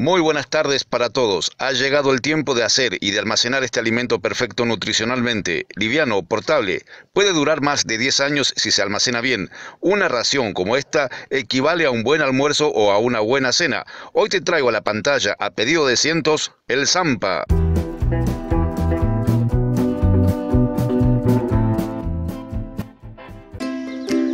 Muy buenas tardes para todos. Ha llegado el tiempo de hacer y de almacenar este alimento perfecto nutricionalmente, liviano, portable. Puede durar más de 10 años si se almacena bien. Una ración como esta equivale a un buen almuerzo o a una buena cena. Hoy te traigo a la pantalla, a pedido de cientos, el Zampa.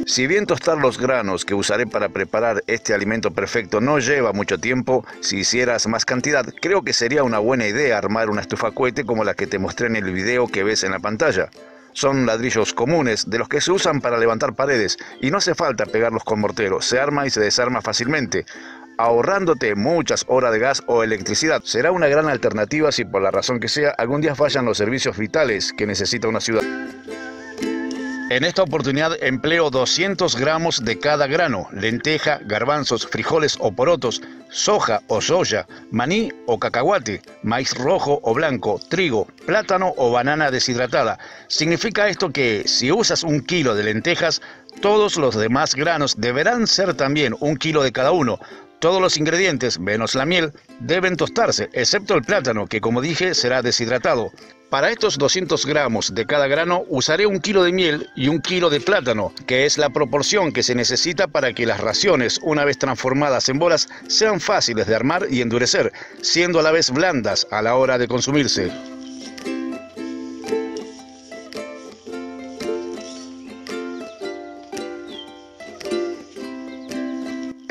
Si bien tostar los granos que usaré para preparar este alimento perfecto no lleva mucho tiempo, si hicieras más cantidad, creo que sería una buena idea armar una estufa cohete como la que te mostré en el video que ves en la pantalla. Son ladrillos comunes, de los que se usan para levantar paredes, y no hace falta pegarlos con mortero, se arma y se desarma fácilmente ahorrándote muchas horas de gas o electricidad. Será una gran alternativa si por la razón que sea algún día fallan los servicios vitales que necesita una ciudad. En esta oportunidad empleo 200 gramos de cada grano, lenteja, garbanzos, frijoles o porotos, soja o soya, maní o cacahuate, maíz rojo o blanco, trigo, plátano o banana deshidratada. Significa esto que si usas un kilo de lentejas, todos los demás granos deberán ser también un kilo de cada uno. Todos los ingredientes, menos la miel, deben tostarse, excepto el plátano, que como dije será deshidratado. Para estos 200 gramos de cada grano usaré un kilo de miel y un kilo de plátano, que es la proporción que se necesita para que las raciones, una vez transformadas en bolas, sean fáciles de armar y endurecer, siendo a la vez blandas a la hora de consumirse.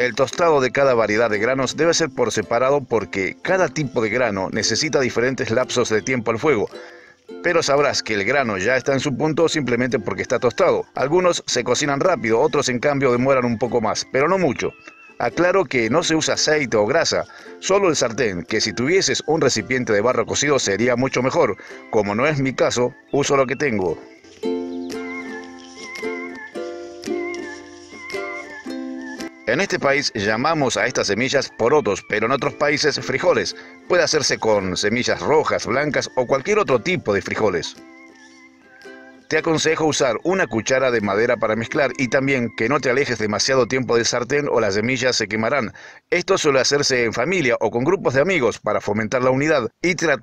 El tostado de cada variedad de granos debe ser por separado porque cada tipo de grano necesita diferentes lapsos de tiempo al fuego. Pero sabrás que el grano ya está en su punto simplemente porque está tostado. Algunos se cocinan rápido, otros en cambio demoran un poco más, pero no mucho. Aclaro que no se usa aceite o grasa, solo el sartén, que si tuvieses un recipiente de barro cocido sería mucho mejor. Como no es mi caso, uso lo que tengo. En este país llamamos a estas semillas porotos, pero en otros países frijoles. Puede hacerse con semillas rojas, blancas o cualquier otro tipo de frijoles. Te aconsejo usar una cuchara de madera para mezclar y también que no te alejes demasiado tiempo del sartén o las semillas se quemarán. Esto suele hacerse en familia o con grupos de amigos para fomentar la unidad y tratar